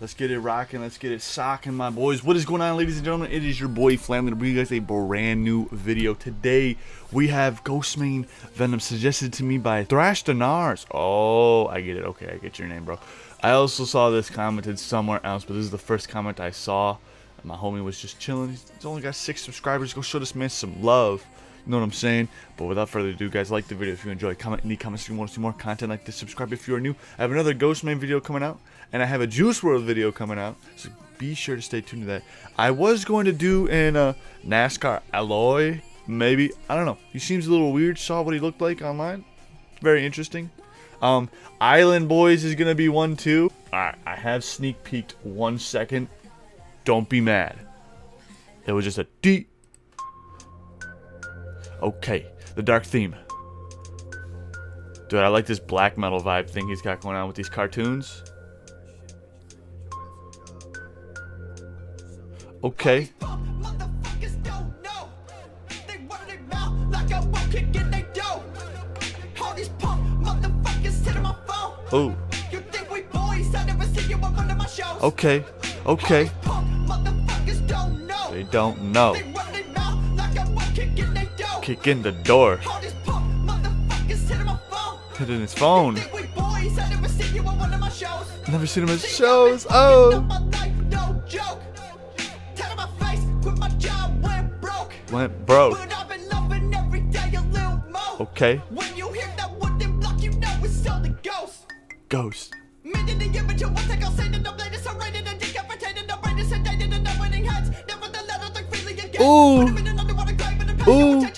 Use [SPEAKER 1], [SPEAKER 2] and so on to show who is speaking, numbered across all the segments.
[SPEAKER 1] Let's get it rocking. Let's get it socking, my boys. What is going on, ladies and gentlemen? It is your boy Flatley to bring you guys a brand new video. Today, we have Ghostmane Venom suggested to me by Thrash Denars. Oh, I get it. Okay, I get your name, bro. I also saw this commented somewhere else, but this is the first comment I saw. My homie was just chilling. He's only got six subscribers. Go show this man some love. Know what I'm saying? But without further ado, guys, like the video if you enjoy. Comment in the comments if you want to see more content like this. Subscribe if you are new. I have another Ghostmane video coming out, and I have a Juice WRLD video coming out. So be sure to stay tuned to that. I was going to do in a Nascar Aloe, maybe. I don't know. He seems a little weird. Saw what he looked like online. Very interesting. Um, Island Boys is gonna be one too. Alright, I have sneak peeked one second. Don't be mad. It was just a deep Okay, the dark theme. Dude, I like this black metal vibe thing he's got going on with these cartoons. Okay. Oh. Okay. Okay. They don't know kick in the door. Hit in his phone. Never seen him at shows. Oh. Went broke. Okay. Ghost. Ooh. Ooh.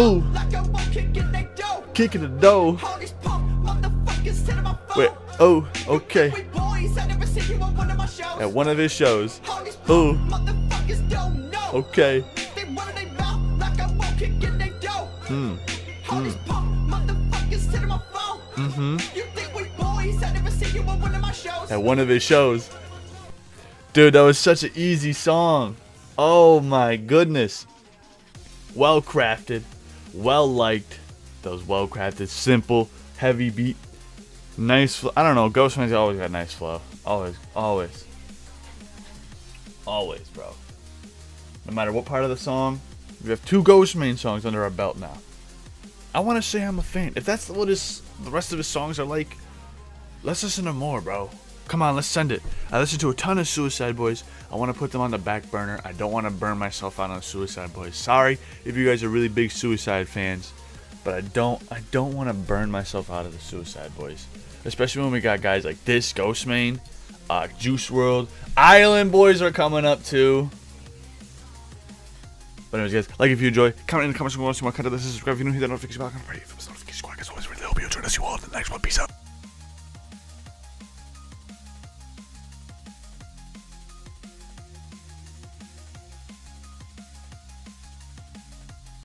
[SPEAKER 1] Ooh. Kicking the dough. Wait. Oh, okay. At one of his shows. Ooh. Okay. Hmm. Hmm. Mm-hmm. At one of his shows. Dude, that was such an easy song. Oh my goodness. Well crafted well liked. Those well crafted, simple, heavy beat, nice. I don't know. Ghostmane's always got nice flow. Always, always, always, bro. No matter what part of the song, we have two Ghostmane songs under our belt now. I want to say I'm a fan. If that's what his the rest of his songs are like, let's listen to more, bro. Come on, let's send it. I listen to a ton of Suicide Boys. I want to put them on the back burner. I don't want to burn myself out on Suicide Boys. Sorry if you guys are really big Suicide fans, but I don't I don't want to burn myself out of the Suicide Boys. Especially when we got guys like this, Ghostmane, uh, Juice WRLD, Island Boys are coming up too. But anyways, guys, like if you enjoy, comment in the comments if you want to see more content. This is subscribe if you new, hit that notification bell. I'm ready for the notification squad. As always, really hope you join us. You all in the next one. Peace out.